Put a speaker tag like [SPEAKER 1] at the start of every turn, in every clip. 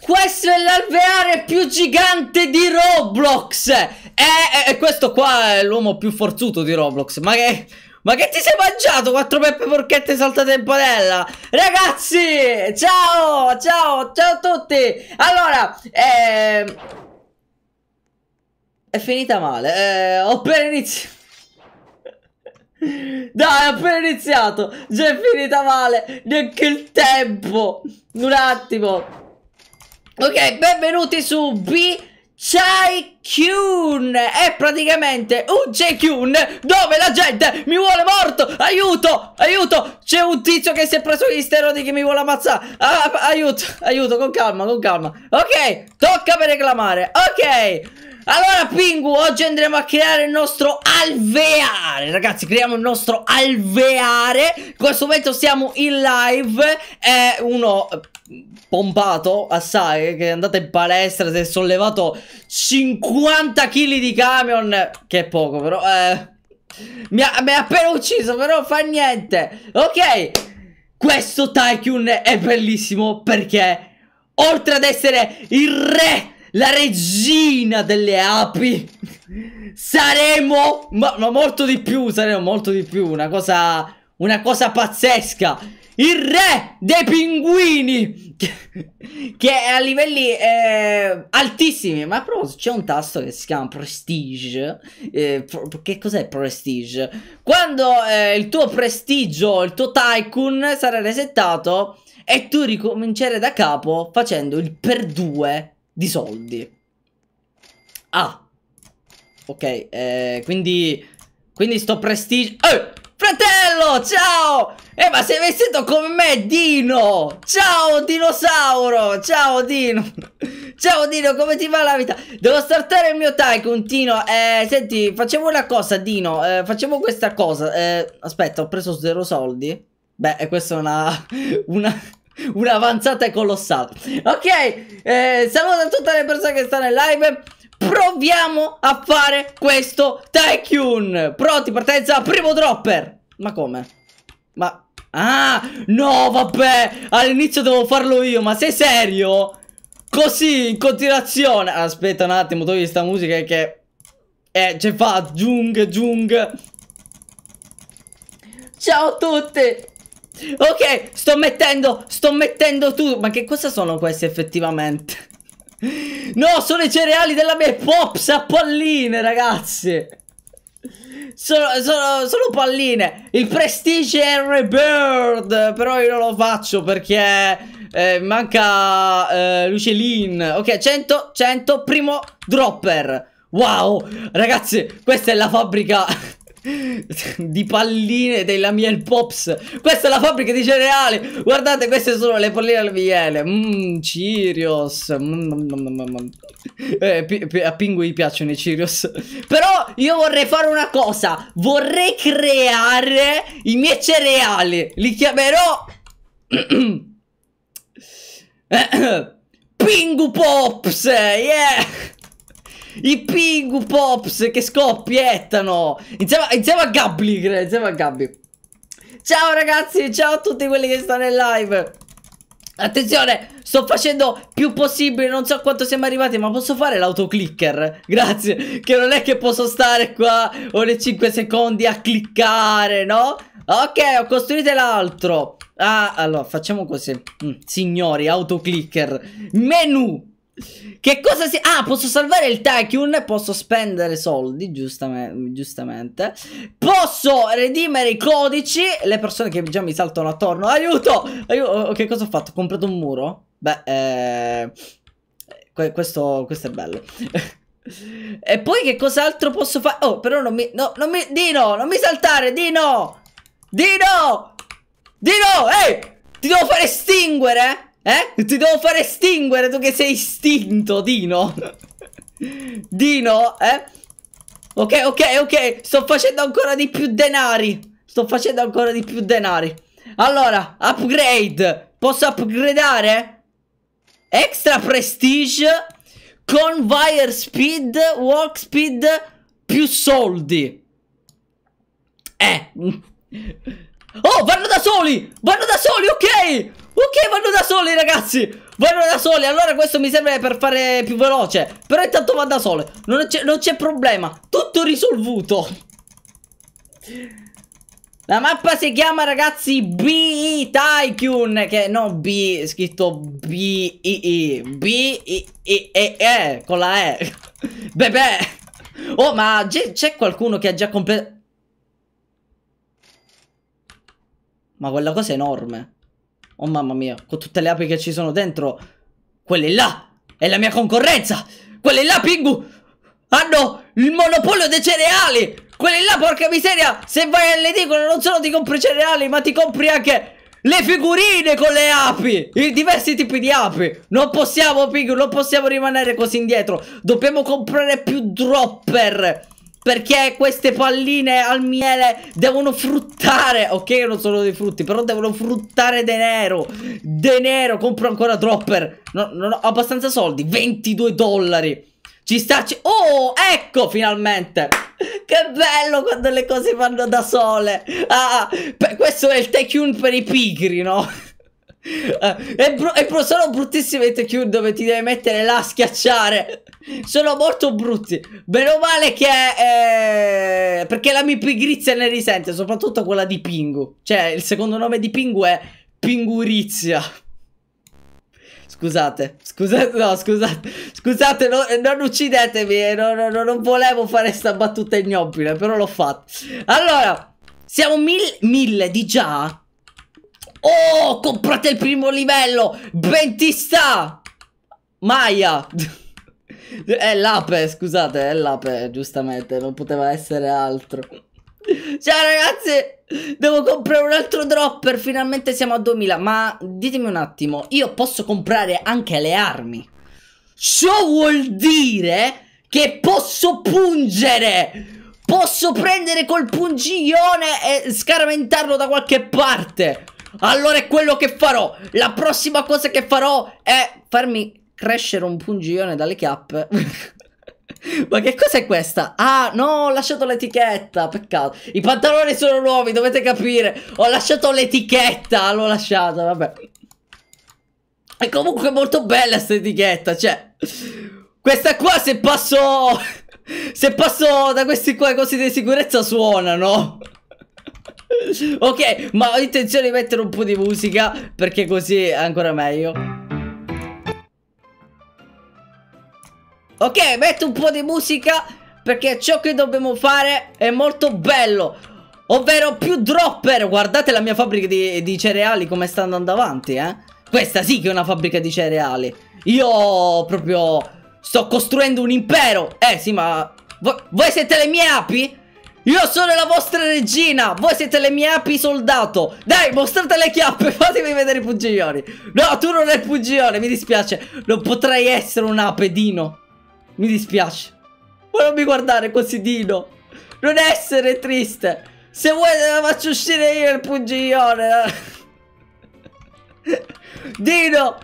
[SPEAKER 1] Questo è l'alveare più gigante di Roblox! E, e, e questo qua è l'uomo più forzuto di Roblox. Ma che... Ma che ti sei mangiato? Quattro peppe porchette saltate in padella? Ragazzi! Ciao! Ciao! Ciao a tutti! Allora, eh... È finita male. Eh, ho appena iniziato. Dai, ho appena iniziato. Già è finita male. Neanche il tempo. Un attimo. Ok, benvenuti su B. Chai Kyun. È praticamente un J-Kyun dove la gente mi vuole morto. Aiuto aiuto. C'è un tizio che si è preso gli steroidi che mi vuole ammazzare. Ah, aiuto aiuto con calma con calma. Ok tocca per reclamare. Ok allora Pingu, oggi andremo a creare il nostro alveare. Ragazzi, creiamo il nostro alveare. In questo momento siamo in live. È uno pompato assai Che è andato in palestra, si è sollevato 50 kg di camion Che è poco però eh, mi, ha, mi ha appena ucciso però fa niente. Ok Questo Tycoon è bellissimo perché Oltre ad essere il re la regina delle api. Saremo, ma, ma, molto di più, saremo molto di più, una cosa, una cosa pazzesca. Il re dei pinguini che, che è a livelli eh, altissimi Ma proprio c'è un tasto che si chiama Prestige eh, Che cos'è Prestige? Quando eh, il tuo prestigio, il tuo tycoon sarà resettato E tu ricomincerai da capo facendo il per due di soldi. Ah. Ok, eh, quindi... Quindi sto prestigio... Eh, fratello, ciao! Eh, ma sei vestito come me, Dino! Ciao, dinosauro! Ciao, Dino! Ciao, Dino, come ti va la vita? Devo startare il mio tycoon, Tino. Eh, senti, facciamo una cosa, Dino. Eh, facciamo questa cosa. Eh, aspetta, ho preso zero soldi. Beh, questa è una... una... Un'avanzata colossale. Ok, eh, saluto a tutte le persone che stanno in live. Proviamo a fare questo Tycoon. Pronti, partenza, primo dropper. Ma come? Ma... Ah, no, vabbè. All'inizio devo farlo io, ma sei serio? Così, in continuazione. Aspetta un attimo, togli questa musica che... Eh, ce fa, Jung, Jung. Ciao a tutti. Ok, sto mettendo, sto mettendo tu. Ma che cosa sono questi effettivamente? No, sono i cereali della mia Pops a palline, ragazzi. Sono, sono, sono palline. Il Prestige Henry Bird. Però io non lo faccio perché eh, manca eh, Lucelin. Ok, 100, 100, primo dropper. Wow, ragazzi, questa è la fabbrica di palline della Miel Pops. Questa è la fabbrica di cereali. Guardate, queste sono le palline al miele. Mmm, Cheerios. Mm, mm, mm, eh, a Pingui piacciono i Cheerios. Però io vorrei fare una cosa. Vorrei creare i miei cereali. Li chiamerò... Pingu Pops. Yeah. I Pingu Pops che scoppiettano. Insieme, insieme a Gabby, insieme a Gabby. Ciao ragazzi, ciao a tutti quelli che stanno in live. Attenzione, sto facendo più possibile, non so quanto siamo arrivati, ma posso fare l'autoclicker? Grazie, che non è che posso stare qua ogni 5 secondi a cliccare, no? Ok, ho costruito l'altro. Ah, allora, facciamo così. Mm, signori, autoclicker. Menu. Che cosa si... Ah, posso salvare il Tycoon, posso spendere soldi, giustamente, giustamente. Posso redimere i codici, le persone che già mi saltano attorno. Aiuto! Aiuto! Oh, che cosa ho fatto? Ho comprato un muro? Beh, eh... questo, questo è bello. e poi che cos'altro posso fare? Oh, però non mi... No, non mi... Dino, non mi saltare, Dino! Dino! Dino, ehi! Ti devo fare estinguere, eh? Ti devo fare estinguere tu che sei istinto, Dino. Dino, eh? Ok, ok, ok. Sto facendo ancora di più denari. Sto facendo ancora di più denari. Allora, upgrade. Posso upgradare? Extra prestige con wire speed, walk speed più soldi. Eh. Oh, vanno da soli! Vanno da soli, ok! Ok, vanno da soli, ragazzi! vanno da soli. Allora questo mi serve per fare più veloce. Però intanto va da sole. Non c'è problema. Tutto risolvuto. La mappa si chiama ragazzi B Tycoon Che no B scritto B I I B I I E E con la E Bebè Oh ma c'è qualcuno che ha già completato Ma quella cosa è enorme Oh mamma mia Con tutte le api che ci sono dentro Quelle là È la mia concorrenza Quelle là Pingu Hanno il monopolio dei cereali quelli là, porca miseria, se vai all'edicola non solo ti compri cereali, ma ti compri anche le figurine con le api I diversi tipi di api. Non possiamo, Pig, non possiamo rimanere così indietro Dobbiamo comprare più dropper perché queste palline al miele devono fruttare. Ok non sono dei frutti Però devono fruttare denaro. Denaro Compro ancora dropper. No, Non ho abbastanza soldi. 22 dollari. Ci sta Oh ecco finalmente. Che bello quando le cose vanno da sole. Ah, questo è il Tycoon per i pigri, no? Uh, è, bru è bru sono bruttissimi i Tycoon dove ti devi mettere là a schiacciare. Sono molto brutti. Meno male che... Eh, perché la mia pigrizia ne risente, soprattutto quella di Pingu. Cioè, il secondo nome di Pingu è Pingurizia. Scusate, scusate, no, scusate, scusate, no, non uccidetemi, eh, no, no, non volevo fare sta battuta ignobile, però l'ho fatto. Allora, siamo mil, mille di già. Oh, comprate il primo livello, ben ti sta. Maya. è l'ape, scusate, è l'ape, giustamente, non poteva essere altro. Ciao ragazzi, devo comprare un altro dropper, finalmente siamo a 2000, ma ditemi un attimo, io posso comprare anche le armi. Ciò vuol dire che posso pungere, posso prendere col pungiglione e scaraventarlo da qualche parte. Allora è quello che farò, la prossima cosa che farò è farmi crescere un pungiglione dalle chiappe. Ma che cos'è questa? Ah, no, ho lasciato l'etichetta. Peccato. I pantaloni sono nuovi, dovete capire. Ho lasciato l'etichetta. L'ho lasciata, vabbè. È comunque molto bella questa etichetta. Cioè, questa qua se passo... Se passo da questi qua cose di sicurezza suonano. Ok, ma ho intenzione di mettere un po' di musica perché così è ancora meglio. Ok, metto un po' di musica perché ciò che dobbiamo fare è molto bello. Ovvero più dropper. Guardate la mia fabbrica di, di cereali come sta andando avanti, eh. Questa sì che è una fabbrica di cereali. Io proprio sto costruendo un impero. Eh sì, ma... Voi, voi siete le mie api? Io sono la vostra regina Voi siete le mie api soldato Dai mostrate le chiappe Fatemi vedere i pungiglioni No tu non hai il pungiglione Mi dispiace Non potrei essere un apedino mi dispiace. Ma non mi guardare così, Dino. Non essere triste. Se vuoi te la faccio uscire io il pungiglione. Dino,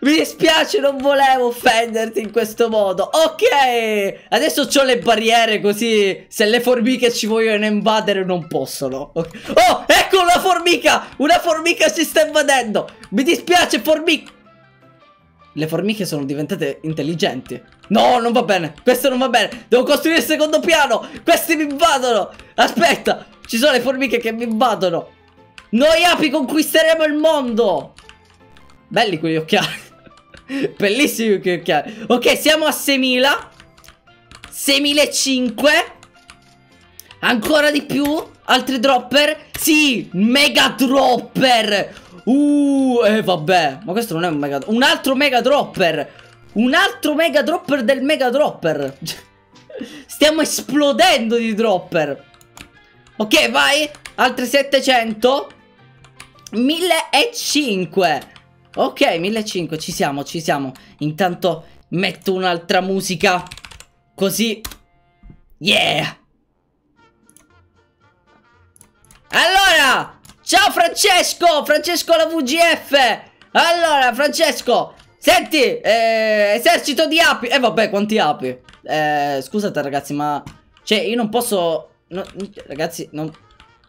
[SPEAKER 1] mi dispiace, non volevo offenderti in questo modo. Ok, adesso ho le barriere così se le formiche ci vogliono invadere non possono. Oh, ecco una formica! Una formica ci sta invadendo. Mi dispiace, formica. Le formiche sono diventate intelligenti. No, non va bene. Questo non va bene. Devo costruire il secondo piano. Questi mi invadono. Aspetta. Ci sono le formiche che mi invadono. Noi api conquisteremo il mondo. Belli quegli occhiali. Bellissimi quegli occhiali. Ok, siamo a 6.000. 6.500. Ancora di più. Altri dropper. Sì, mega dropper. Uh, eh vabbè. Ma questo non è un mega... Un altro mega dropper. Un altro mega dropper del mega dropper. Stiamo esplodendo di dropper. Ok, vai. Altri 700. 1500. Ok, 1500. Ci siamo, ci siamo. Intanto metto un'altra musica. Così. Yeah. Allora. Ciao Francesco! Francesco la VGF! Allora, Francesco, senti, eh, esercito di api. Eh vabbè, quanti api? Eh, scusate ragazzi, ma... Cioè, io non posso... No, ragazzi, non...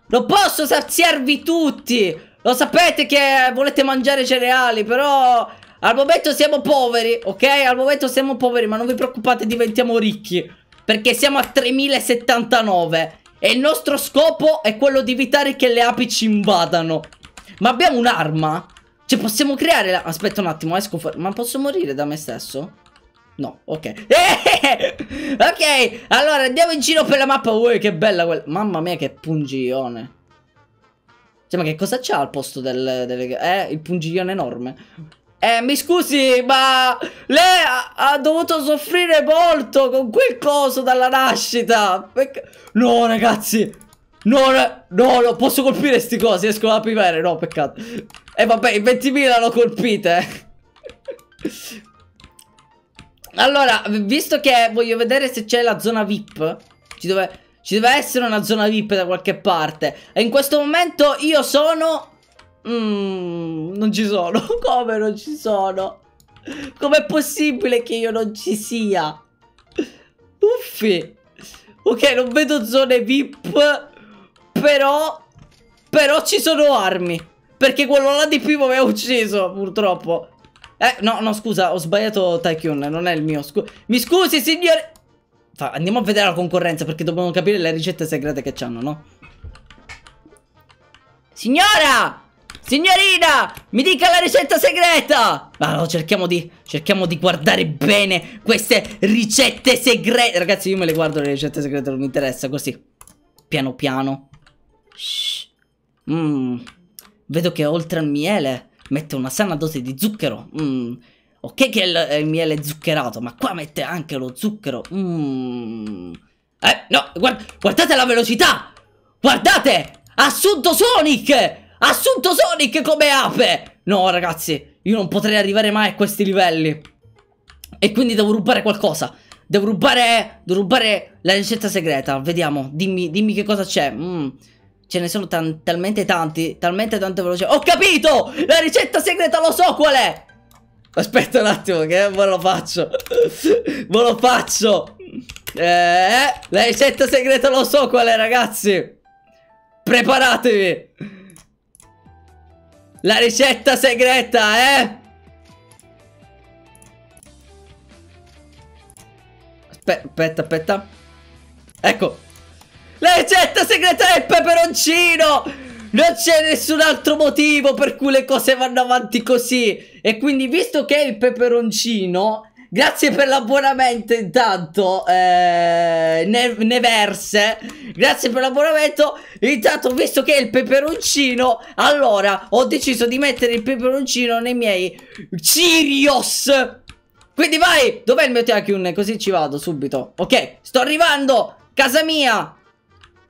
[SPEAKER 1] Non posso saziarvi tutti! Lo sapete che volete mangiare cereali, però... Al momento siamo poveri, ok? Al momento siamo poveri, ma non vi preoccupate, diventiamo ricchi. Perché siamo a 3079. E il nostro scopo è quello di evitare che le api ci invadano. Ma abbiamo un'arma? Cioè, possiamo creare... La... Aspetta un attimo, esco fuori. Ma posso morire da me stesso? No, ok. ok, allora andiamo in giro per la mappa. Uè, che bella quella. Mamma mia, che pungiglione. Cioè, ma che cosa c'ha al posto del, del... Eh, il pungiglione enorme. Eh, mi scusi, ma lei ha, ha, dovuto soffrire molto con quel coso dalla nascita. Perché... No, ragazzi. No, no, no, posso colpire sti cosi, escono da pivere. No, peccato. E eh, vabbè, i 20.000 lo colpite. allora, visto che voglio vedere se c'è la zona VIP, ci deve... Ci deve essere una zona VIP da qualche parte. E in questo momento io sono... Mm, non ci sono. Come non ci sono? Com'è possibile che io non ci sia? Uffi. Ok, non vedo zone VIP. Però... Però ci sono armi. Perché quello là di prima mi ha ucciso, purtroppo. Eh, no, no, scusa, ho sbagliato Tycoon, non è il mio. Scu Mi scusi, signore... Fa, andiamo a vedere la concorrenza perché dobbiamo capire le ricette segrete che c'hanno, no? Signora! Signorina! Mi dica la ricetta segreta! No, cerchiamo di, cerchiamo di guardare bene queste ricette segrete. Ragazzi, io me le guardo le ricette segrete, non mi interessa, così. Piano piano. Mmm. Vedo che oltre al miele mette una sana dose di zucchero. Mmm. Ok che il, il miele è zuccherato, ma qua mette anche lo zucchero. Mmm. Eh, no, guard guardate la velocità! Guardate! Assunto Sonic! Assunto Sonic come ape! No, ragazzi, io non potrei arrivare mai a questi livelli. E quindi devo rubare qualcosa. Devo rubare, devo rubare la ricetta segreta. Vediamo, dimmi, dimmi che cosa c'è. Mm. Ce ne sono talmente tanti, talmente tante veloci. Ho capito! La ricetta segreta lo so qual è! Aspetta un attimo che ve lo faccio. Ve lo faccio. Eh, La ricetta segreta lo so qual è ragazzi. Preparatevi. La ricetta segreta eh? Aspetta aspetta. Ecco. La ricetta segreta è il peperoncino non c'è nessun altro motivo per cui le cose vanno avanti così. E quindi, visto che il peperoncino. Grazie per l'abbonamento intanto eh, ne, Neverse Grazie per l'abbonamento. Intanto visto che è il peperoncino Allora ho deciso di mettere il peperoncino nei miei Cheerios. Quindi vai Dov'è il mio Tycoon? Così ci vado subito. Ok sto arrivando. Casa mia.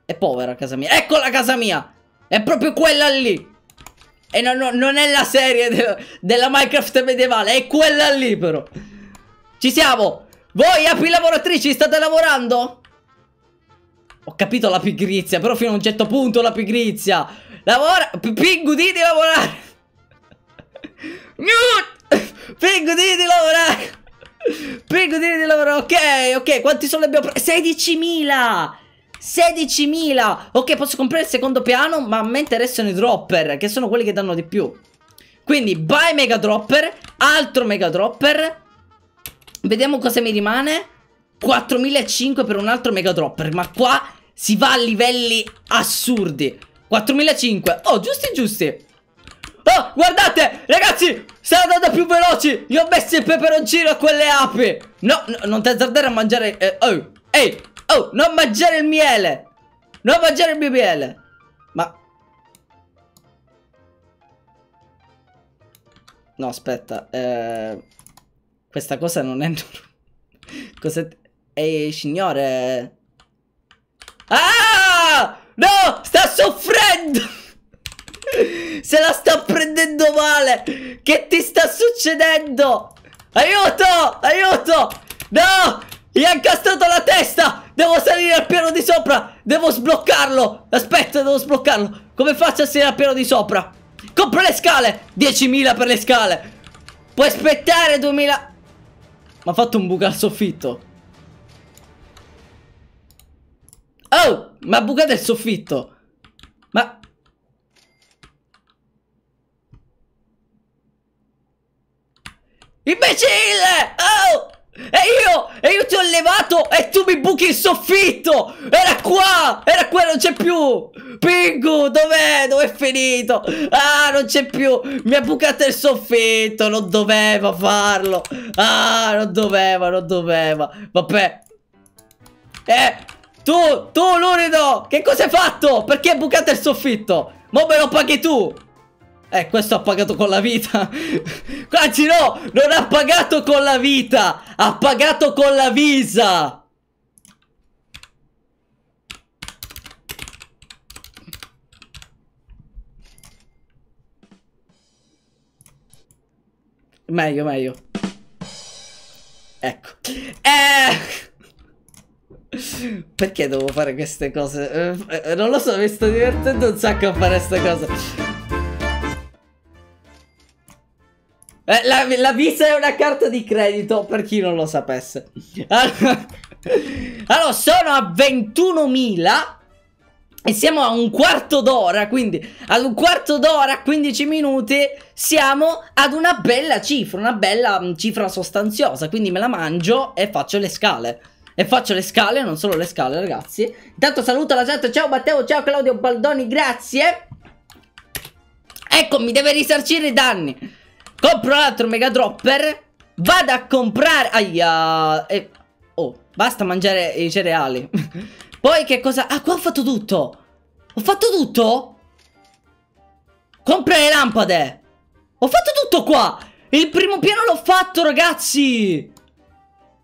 [SPEAKER 1] È povera casa mia. Eccola casa mia è proprio quella lì. E non, non è la serie de della Minecraft medievale, è quella lì però. Ci siamo. Voi api lavoratrici state lavorando? Ho capito la pigrizia, però fino a un certo punto la pigrizia. Lavora... Pingu, di lavorare. Pingu, di lavorare. Pingu, di lavorare. Ok, ok. Quanti soldi abbiamo preso? 16.000. 16.000 Ok posso comprare il secondo piano Ma a me interessano i dropper Che sono quelli che danno di più. Quindi buy mega dropper Altro mega dropper. Vediamo cosa mi rimane. 4.500 per un altro mega dropper Ma qua si va a livelli assurdi. 4.500 Oh giusti giusti. Oh guardate ragazzi Sta andando più veloci Io ho messo il peperoncino a quelle api. No, no non ti azzardare a mangiare eh, Oh Ehi Oh, non mangiare il miele! Non mangiare il mio miele! Ma... No, aspetta. Eh... Questa cosa non è... Cos'è... Ehi, signore... Ah! No! Sta soffrendo! Se la sta prendendo male! Che ti sta succedendo? Aiuto! Aiuto! No! Gli ha incastrato la testa! Devo salire al piano di sopra! Devo sbloccarlo! Aspetta, devo sbloccarlo! Come faccio a salire al piano di sopra? Compro le scale! 10.000 per le scale! Puoi aspettare 2.000... Mi ha fatto un buco al soffitto. Oh! Ma ha bucato il soffitto! Ma... Imbecille! Oh! E io, e io ti ho levato e tu mi buchi il soffitto! Era qua! Era qua, non c'è più! Pingu, dov'è? Dov'è finito? Ah, non c'è più! Mi ha bucato il soffitto! Non doveva farlo! Ah, non doveva, non doveva! Vabbè! Eh, tu, tu, Lurido! Che cosa hai fatto? Perché hai bucato il soffitto? Mo me lo paghi tu! Eh, questo ha pagato con la vita. Anzi, no, non ha pagato con la vita. Ha pagato con la visa. Meglio, meglio. Ecco. Eh... Perché devo fare queste cose? Eh, non lo so, mi sto divertendo un sacco a fare queste cose. Eh, la, la, Visa è una carta di credito, per chi non lo sapesse. Allora, allora sono a 21.000 e siamo a un quarto d'ora, quindi ad un quarto d'ora, 15 minuti, siamo ad una bella cifra, una bella mm, cifra sostanziosa, quindi me la mangio e faccio le scale. E faccio le scale, non solo le scale, ragazzi. Intanto saluto la gente, ciao Matteo, ciao Claudio Baldoni, grazie. Ecco, mi deve risarcire i danni. Compro un altro Mega Dropper. Vado a comprare. Aia. Eh. Oh, basta mangiare i cereali. Poi che cosa. Ah, qua ho fatto tutto. Ho fatto tutto? Compra le lampade. Ho fatto tutto qua. Il primo piano l'ho fatto, ragazzi.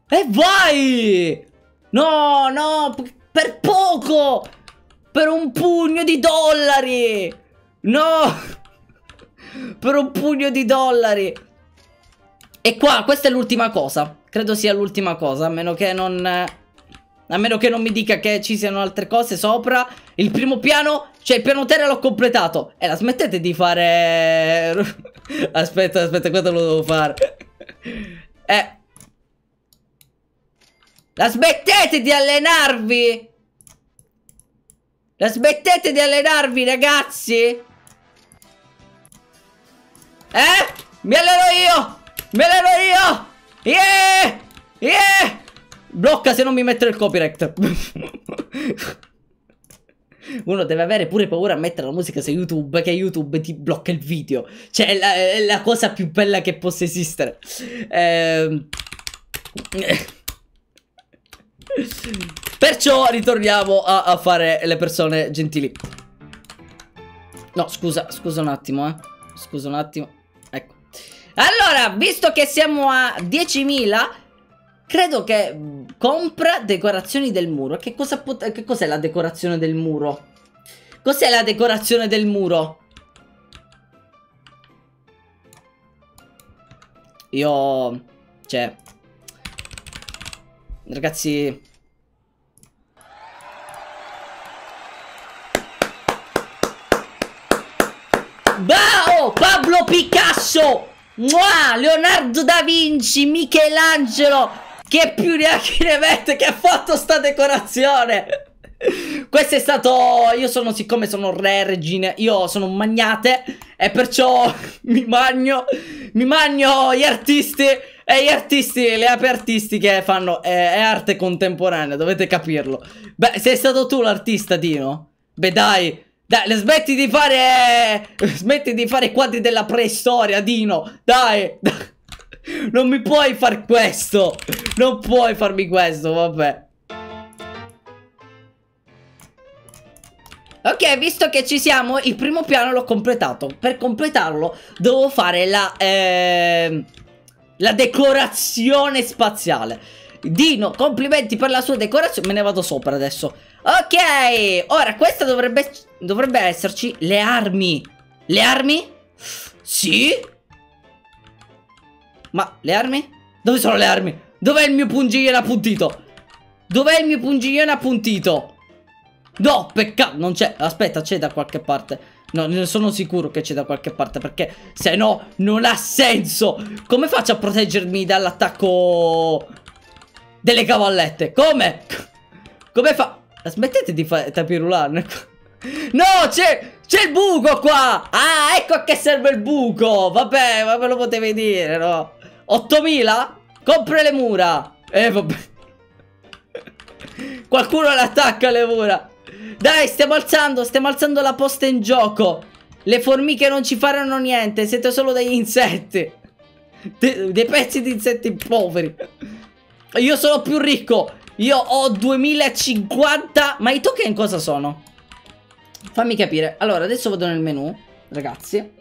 [SPEAKER 1] E vai. No, no. Per poco. Per un pugno di dollari. No. Per un pugno di dollari. E qua, questa è l'ultima cosa. Credo sia l'ultima cosa, a meno che non... A meno che non mi dica che ci siano altre cose sopra. Il primo piano, cioè il piano terra l'ho completato. E la smettete di fare... aspetta, aspetta, questo lo devo fare. Eh. La smettete di allenarvi? La smettete di allenarvi, ragazzi? Eh? Mi alleno io! Mi alleno io! Yeah! Yeah! Blocca se non mi metto il copyright. Uno deve avere pure paura a mettere la musica su YouTube che YouTube ti blocca il video. Cioè, è la, è la cosa più bella che possa esistere. Ehm... Perciò ritorniamo a, a, fare le persone gentili. No, scusa, scusa un attimo, eh. Scusa un attimo. Allora, visto che siamo a 10.000, credo che mm, compra decorazioni del muro. Che cosa che cos'è la decorazione del muro? Cos'è la decorazione del muro? Io... Cioè... Ragazzi... Bao! Pablo Picasso! Mua, Leonardo da Vinci, Michelangelo, che più neanche ne mette, che ha fatto sta decorazione. Questo è stato, io sono, siccome sono re, regine, io sono un magnate e perciò mi magno, mi magno gli artisti e gli artisti, le api artistiche fanno, è, è arte contemporanea, dovete capirlo. Beh, sei stato tu l'artista, Dino? Beh dai, dai, smetti di fare... Smetti di fare quadri della preistoria, Dino. Dai. Non mi puoi far questo. Non puoi farmi questo, vabbè. Ok, visto che ci siamo, il primo piano l'ho completato. Per completarlo devo fare la... Eh, la decorazione spaziale. Dino, complimenti per la sua decorazione. Me ne vado sopra adesso. Ok, ora questa dovrebbe, dovrebbe esserci le armi. Le armi? Sì? Ma le armi? Dove sono le armi? Dov'è il mio pungiglione appuntito? Dov'è il mio pungiglione appuntito? No, peccato, non c'è. Aspetta, c'è da qualche parte. No, ne sono sicuro che c'è da qualche parte perché se no non ha senso. Come faccio a proteggermi dall'attacco delle cavallette? Come? Come fa? Smettete di tapirulare. No, c'è il buco qua. Ah, ecco a che serve il buco. Vabbè, ma me lo potevi dire, no? 8000? Compra le mura. Eh, vabbè. Qualcuno le attacca le mura. Dai, stiamo alzando, stiamo alzando la posta in gioco. Le formiche non ci faranno niente, siete solo degli insetti. De dei pezzi di insetti poveri. Io sono più ricco. Io ho 2050. Ma i token cosa sono? Fammi capire. Allora, adesso vado nel menu, ragazzi.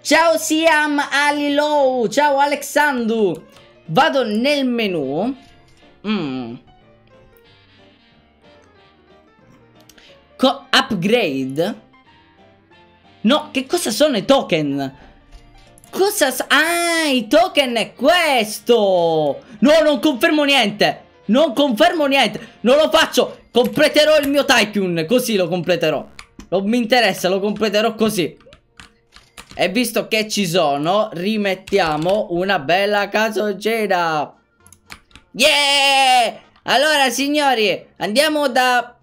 [SPEAKER 1] Ciao Siam Alilow. Ciao Alexandu. Vado nel menu. Mm. Upgrade? No, che cosa sono i token? Cosa... Ah, i token è questo! No, non confermo niente! Non confermo niente! Non lo faccio! Completerò il mio Tycoon, così lo completerò. Non mi interessa, lo completerò così. E visto che ci sono, rimettiamo una bella casogena. Yeah! Allora, signori, andiamo da...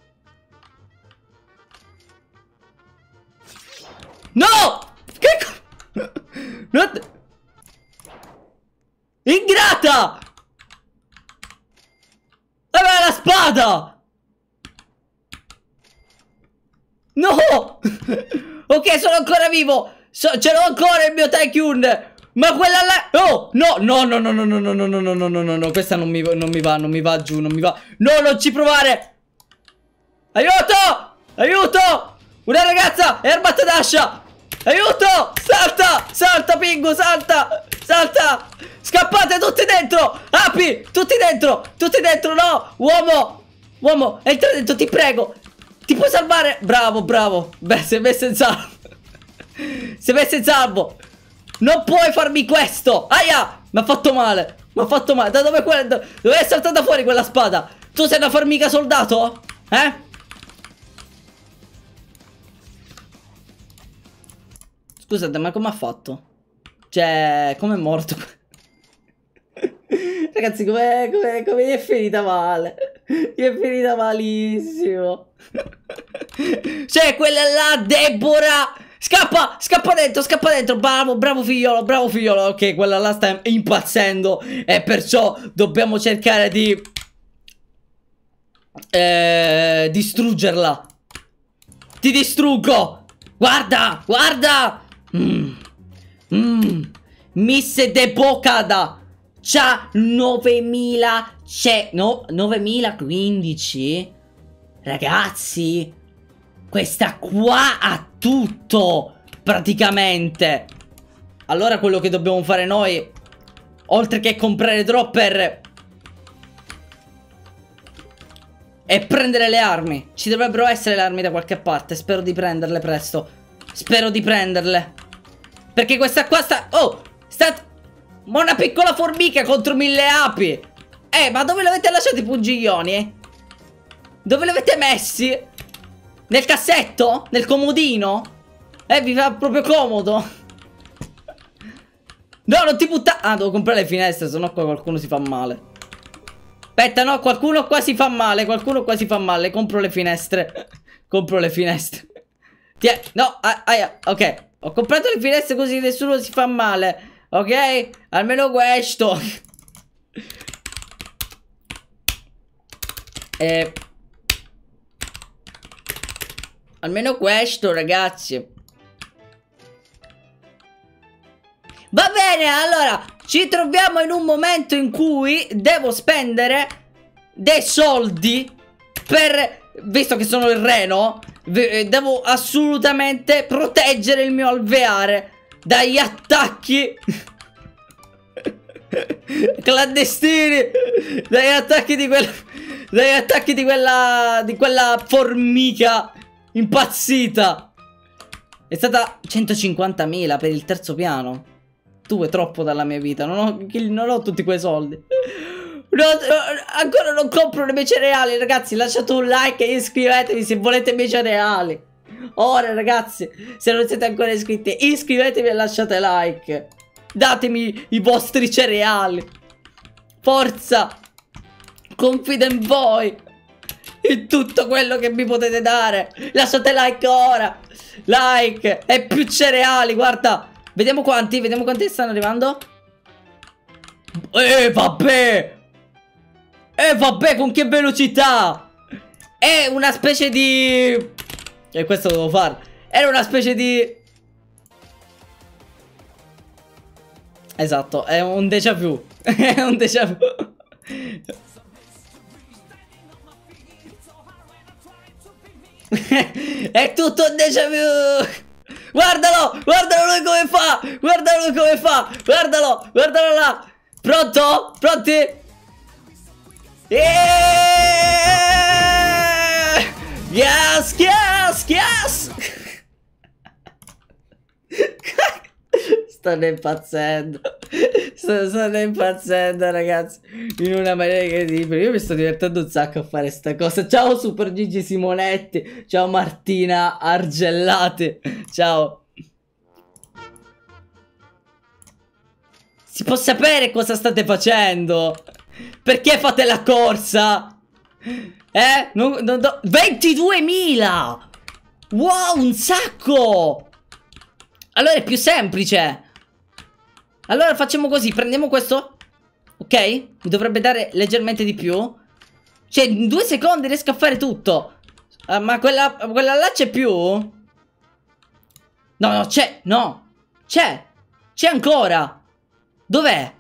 [SPEAKER 1] No! Che... Not... Ingrata! Aveva la spada! No! ok, sono ancora vivo! So, ce l'ho ancora il mio Tycoon! Ma quella là... Oh! No, no, no, no, no, no, no, no, no, no, no, no, no, no, questa non mi, non mi va, non mi va giù, non mi va... No, non ci provare! Aiuto! Aiuto! Una ragazza! È armata d'ascia! Aiuto! Salta! Salta, Pingu, salta! Salta! Scappate tutti dentro! Api! Tutti dentro! Tutti dentro, no! Uomo! Uomo, entra dentro, ti prego! Ti puoi salvare? Bravo, bravo! Beh, è messo in salvo! è messo in salvo! Non puoi farmi questo! Aia! Mi ha fatto male! Mi ha fatto male! Da dove, dove è saltata fuori quella spada? Tu sei una formica soldato? Eh? Scusate, ma come ha fatto? Cioè, come è morto? Ragazzi, come come, come è finita male? Gli è finita malissimo. cioè, quella là, Deborah! Scappa, scappa dentro, scappa dentro. Bravo, bravo figliolo, bravo figliolo. Ok, quella là sta impazzendo. E perciò dobbiamo cercare di... Eh, distruggerla. Ti distruggo. Guarda, guarda. Mmm. Mmm. Miss Depocada. C'ha 9000. C'è. No, 9015. Ragazzi. Questa qua ha tutto. Praticamente. Allora quello che dobbiamo fare noi. Oltre che comprare dropper. E prendere le armi. Ci dovrebbero essere le armi da qualche parte. Spero di prenderle presto. Spero di prenderle. Perché questa qua sta... Oh! Sta... Ma una piccola formica contro mille api! Eh, ma dove l'avete lasciati i pungiglioni? Eh? Dove li avete messi? Nel cassetto? Nel comodino? Eh, vi fa proprio comodo. No, non ti butta... Ah, devo comprare le finestre, sennò qua qualcuno si fa male. Aspetta, no, qualcuno qua si fa male, qualcuno qua si fa male. Compro le finestre. Compro le finestre. Tiè, no, ah, ah, ok. Ho comprato le finestre così nessuno si fa male. Ok? Almeno questo. eh, almeno questo, ragazzi. Va bene, allora, ci troviamo in un momento in cui devo spendere dei soldi per... Visto che sono il reno, eh, devo assolutamente proteggere il mio alveare dagli attacchi clandestini, dagli attacchi di quella, dagli attacchi di quella, di quella formica impazzita. È stata 150.000 per il terzo piano. Tu è troppo dalla mia vita, non ho, non ho tutti quei soldi. No, ancora non compro le mie cereali, ragazzi. Lasciate un like e iscrivetevi se volete i miei cereali. Ora, ragazzi, se non siete ancora iscritti, iscrivetevi e lasciate like. Datemi i vostri cereali. Forza! Confido in voi. In tutto quello che mi potete dare. Lasciate like ora. Like e più cereali, guarda. Vediamo quanti, vediamo quanti stanno arrivando. Eh, vabbè! Eh, vabbè, con che velocità! È una specie di... E questo devo fare. Era una specie di... Esatto, è un déjà vu. è un déjà vu. è tutto un déjà vu. Guardalo, guardalo lui come fa. Guardalo lui come fa. Guardalo, guardalo là. Pronto? Pronti? Yeah! Yes, yes, yes! Stanno impazzendo. Stanno, impazzendo, ragazzi. In una maniera incredibile. Io mi sto divertendo un sacco a fare sta cosa. Ciao, Super Gigi Simonetti. Ciao, Martina Argellati. Ciao. Si può sapere cosa state facendo? Perché fate la corsa? Eh? Non, non, no. 22.000! Wow, un sacco! Allora è più semplice. Allora facciamo così, prendiamo questo. Ok? Mi dovrebbe dare leggermente di più. Cioè, in due secondi riesco a fare tutto. Uh, ma quella, quella là c'è più? No, no, c'è. No. C'è. C'è ancora. Dov'è?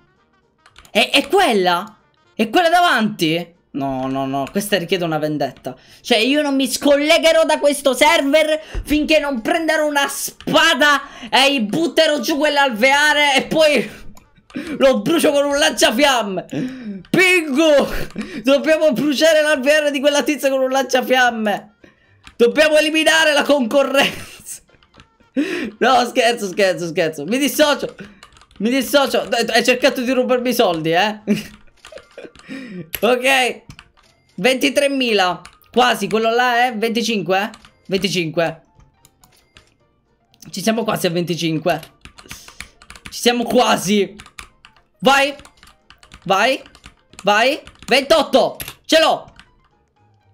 [SPEAKER 1] È, è quella? È quella davanti? No, no, no, questa richiede una vendetta. Cioè, io non mi scollegherò da questo server finché non prenderò una spada e butterò giù quell'alveare e poi lo brucio con un lanciafiamme. Pingu! Dobbiamo bruciare l'alveare di quella tizia con un lanciafiamme. Dobbiamo eliminare la concorrenza. No, scherzo, scherzo, scherzo. Mi dissocio. Mi dissocio. Hai cercato di rubarmi i soldi, eh? Ok. 23.000. Quasi, quello là è 25? 25. Ci siamo quasi a 25. Ci siamo quasi. Vai. Vai. Vai. 28. Ce l'ho.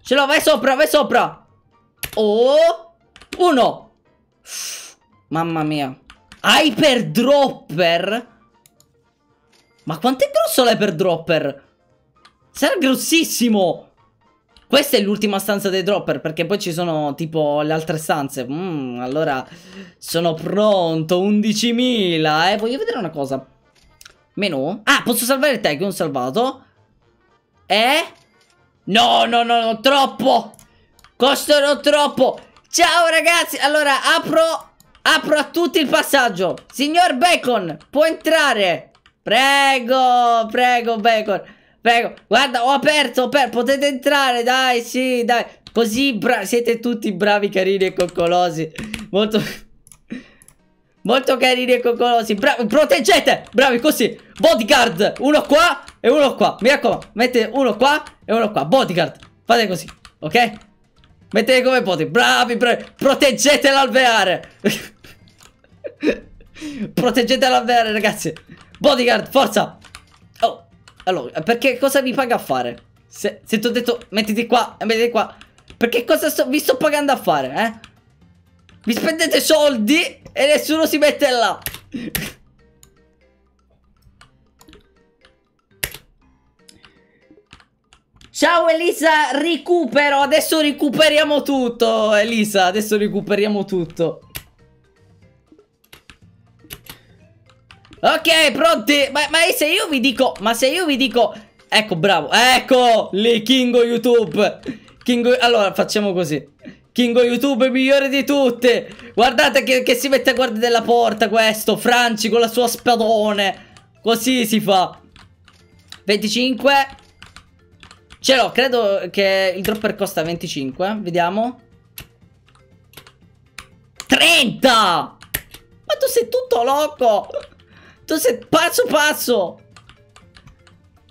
[SPEAKER 1] Ce l'ho, vai sopra, vai sopra. Oh. Uno. Mamma mia. Hyperdropper? Ma quanto è grosso l'hyperdropper? Sarà grossissimo! Questa è l'ultima stanza dei dropper perché poi ci sono tipo le altre stanze. Mm, allora sono pronto, 11.000. Eh, voglio vedere una cosa. Menu? Ah, posso salvare il tag, non salvato. Eh? No, no, no, no, troppo. Costano troppo. Ciao ragazzi, allora apro Apro a tutti il passaggio. Signor Bacon, può entrare. Prego, prego, Bacon. Prego. Guarda, ho aperto, ho aperto. Potete entrare, dai, sì, dai. Così siete tutti bravi, carini e coccolosi. Molto... Molto carini e coccolosi. Bravi, proteggete. Bravi, così. Bodyguard. Uno qua e uno qua. Mi raccomando, mettete uno qua e uno qua. Bodyguard. Fate così, ok? Mettete come potete. Bravi, bravi. Proteggete l'alveare. Proteggete l'alveare, ragazzi. Bodyguard, forza. Allora, perché cosa vi paga a fare? Se, se ti ho detto, mettiti qua mettiti qua. Perché cosa sto, vi sto pagando a fare, eh? Vi spendete soldi e nessuno si mette là. Ciao Elisa, recupero, adesso recuperiamo tutto Elisa, adesso recuperiamo tutto Ok, pronti? Ma, ma, se io vi dico... Ma se io vi dico... Ecco, bravo. Ecco, lì, Kingo YouTube. Kingo... Allora, facciamo così. Kingo YouTube migliore di tutte. Guardate che, che si mette a guardia della porta questo. Franci con la sua spadone. Così si fa. 25. Ce l'ho, credo che il dropper costa 25. Vediamo. 30! Ma tu sei tutto loco! Tu sei pazzo pazzo!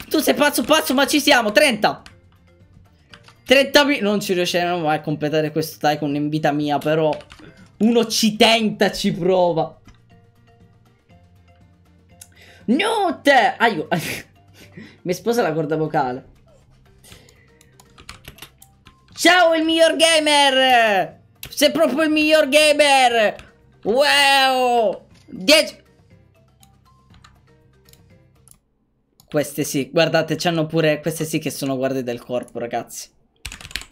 [SPEAKER 1] Tu sei pazzo pazzo, ma ci siamo! 30! 30.000... Non ci riusciremo mai a completare questo Tycoon in vita mia, però... Uno ci tenta, ci prova. Te! Aiuto! Mi sposa la corda vocale. Ciao, il miglior gamer! Sei proprio il miglior gamer! Wow! 10... Queste sì, guardate, c'hanno pure... Queste sì che sono guardie del corpo, ragazzi.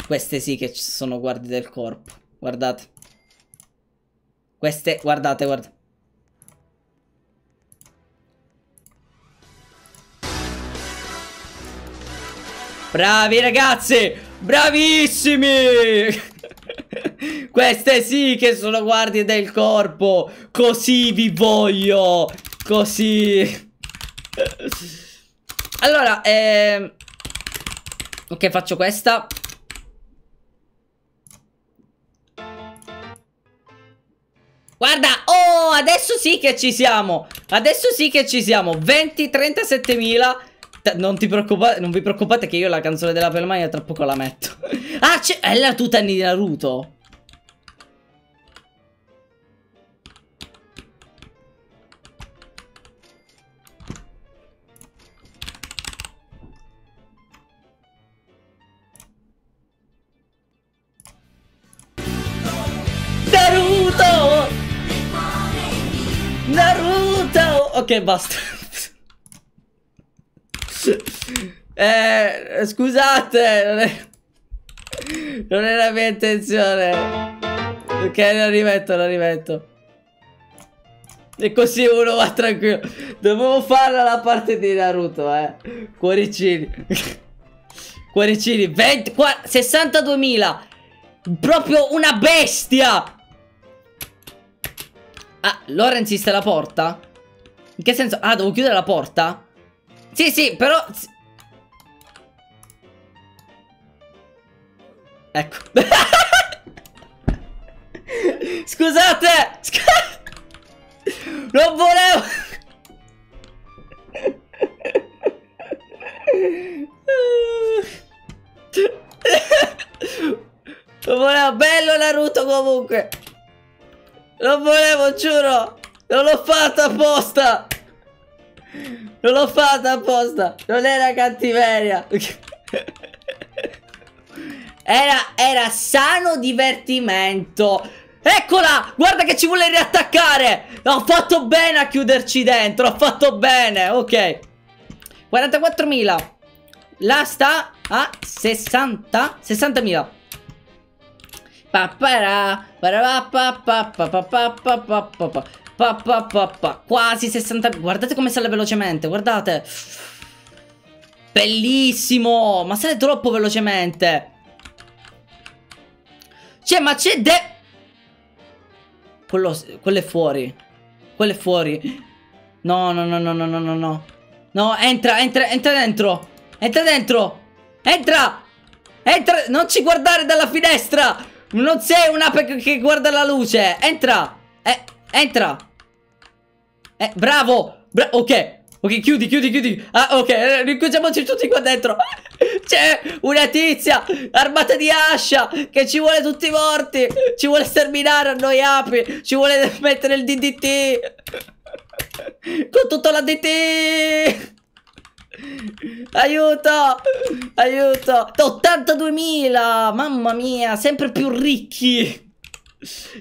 [SPEAKER 1] Queste sì che sono guardie del corpo. Guardate. Queste, guardate, guardate. Bravi ragazzi! Bravissimi! Queste sì che sono guardie del corpo! Così vi voglio! Così! Allora, ehm... Ok, faccio questa. Guarda, oh, adesso sì che ci siamo. Adesso sì che ci siamo. 20, 37 mila. Non non vi preoccupate che io la canzone della Pelmania tra poco la metto. ah, è la tuta di. Naruto! Ok, basta. eh, scusate, non è... Non la mia intenzione. Ok, la rimetto, la rimetto. E così uno va tranquillo. Dovevo farla la parte di Naruto, eh. Cuoricini. Cuoricini, 20, 62.000. Proprio una bestia. Ah, Lorenz sta la porta? In che senso? Ah, devo chiudere la porta? Sì, sì, però... Ecco. Scusate! Sc non volevo... non volevo... Bello Naruto comunque! Non volevo, giuro! Non l'ho fatto apposta! Non l'ho fatto apposta! Non era cattiveria! Era, era sano divertimento! Eccola! Guarda che ci vuole riattaccare! Ho fatto bene a chiuderci dentro! Ho fatto bene! Ok. 44.000. La sta a 60? 60.000. Quasi 60 Guardate come sale velocemente Guardate. Bellissimo! Ma sale troppo velocemente. Cioè ma c'è de quello, quello è fuori. Quello è fuori. No no no no no no no no. No entra entra entra dentro. Entra dentro. Entra! Entra Non ci guardare dalla finestra. Non sei un'ape che guarda la luce. Entra. Eh, entra. Eh, bravo. Bra ok. Ok, chiudi, chiudi, chiudi. Ah, ok. Eh, Ricuciamoci tutti qua dentro. C'è una tizia armata di ascia che ci vuole tutti morti. Ci vuole sterminare a noi api. Ci vuole mettere il DDT. Con tutto la DT. Aiuto! Aiuto! 82.000! Mamma mia, sempre più ricchi!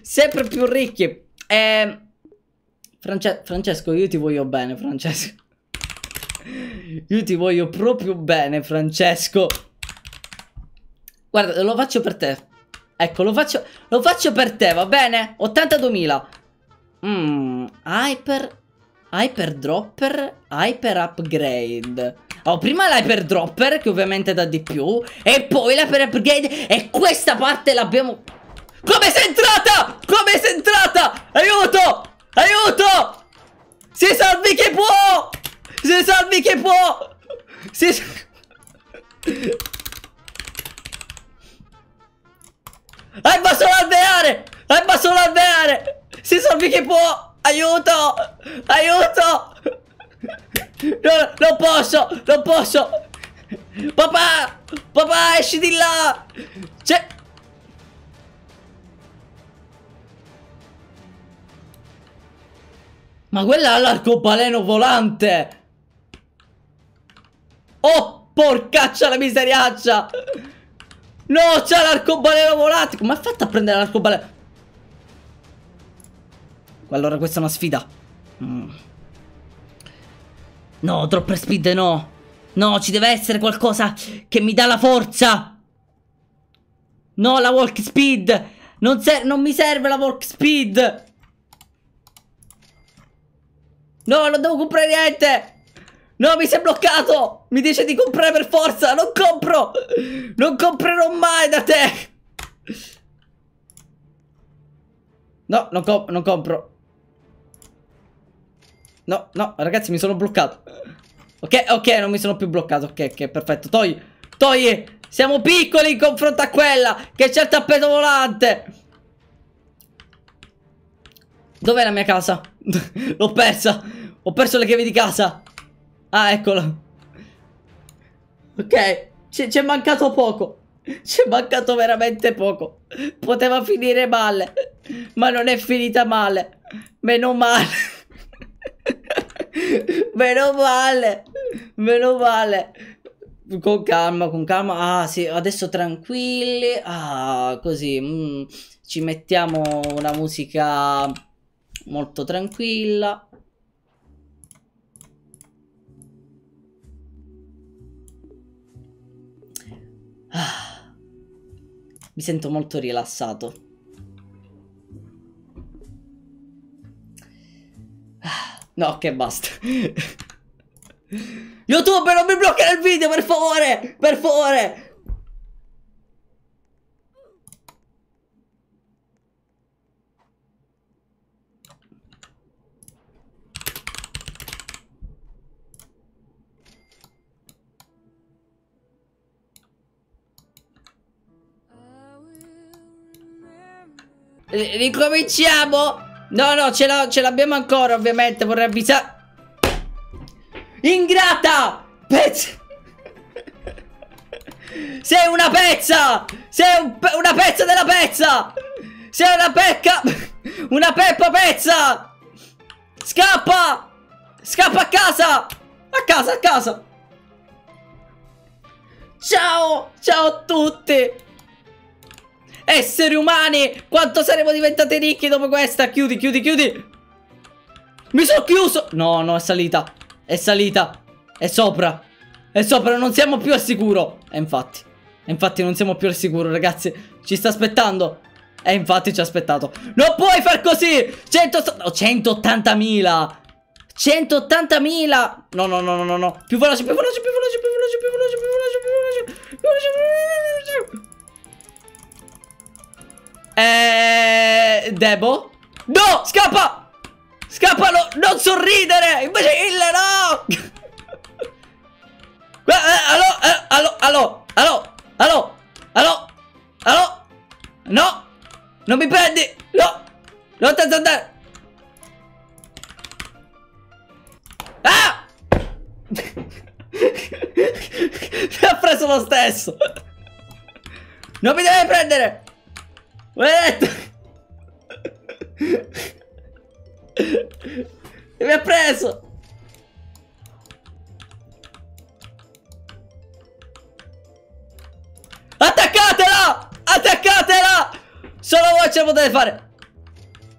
[SPEAKER 1] Sempre più ricchi! Eh, France Francesco, io ti voglio bene, Francesco. Io ti voglio proprio bene, Francesco. Guarda, lo faccio per te. Ecco, lo faccio, lo faccio per te, va bene? 82.000. Mmm, hyper Hyper Dropper, Hyper Upgrade. Oh, prima l'Hyper Dropper, che ovviamente dà di più. E poi l'Hyper Upgrade. E questa parte l'abbiamo... Come sei entrata? Come sei entrata? Aiuto! Aiuto! Si salvi chi può! Si salvi chi può! Si... Abba solo alveare! Abba solo alveare! Si salvi chi può! Aiuto! Aiuto! No, non posso! Non posso! Papà! Papà, esci di là! C'è... Ma quella è l'arcobaleno volante! Oh, porcaccia la miseriaccia! No, c'è l'arcobaleno volante! Come ha fatto a prendere l'arcobaleno? Allora questa è una sfida. Mm. No, troppe speed no. No, ci deve essere qualcosa che mi dà la forza. No, la walk speed. Non, non mi serve la walk speed. No, non devo comprare niente. No, mi sei bloccato. Mi dice di comprare per forza. Non compro. Non comprerò mai da te. No, non, com non compro. No, no, ragazzi, mi sono bloccato. Ok, ok, non mi sono più bloccato. Ok, ok, perfetto. Togli, togli. Siamo piccoli in confronto a quella che c'è il tappeto volante. Dov'è la mia casa? L'ho persa. Ho perso le chiavi di casa. Ah, eccola. Ok, ci è mancato poco. Ci è mancato veramente poco. Poteva finire male. Ma non è finita male. Meno male. Meno male. Meno male. Con calma, con calma. Ah, sì, adesso tranquilli. Ah, così. Mm, ci mettiamo una musica molto tranquilla. Ah, mi sento molto rilassato. Ah, no, ok, basta. YouTube, non mi bloccare il video, per favore! Per favore! Ricominciamo! No, no, ce l'abbiamo ancora, ovviamente. Vorrei avvisare. Ingrata! Pezza! Sei una pezza! Sei un pe una pezza della pezza! Sei una pecca! Una peppa pezza! Scappa! Scappa a casa! A casa, a casa! Ciao! Ciao a tutti! Esseri umani! Quanto saremo diventati ricchi dopo questa? Chiudi, chiudi, chiudi! Mi sono chiuso! No, no, è salita. È salita. È sopra. È sopra, non siamo più al sicuro. E infatti. Infatti non siamo più al sicuro, ragazzi. Ci sta aspettando. E infatti ci ha aspettato. Non puoi far così! 100... 180.000! 180.000! No, no, no, no, no, no. Più veloce, più veloce, più veloce, più veloce, più veloce, più veloce, più veloce. Più veloce. Eh, Debo? No, scappa! Scappalo! Non sorridere! Imbecille, no! Eh, allo, eh, allo, allo, allo, allo, allo, allo. No! Non mi prendi! No! Non ti andare! Ah! mi ha preso lo stesso! Non mi devi prendere! Mi ha preso! Attaccatela! Attaccatela! Solo voi ce lo potete fare!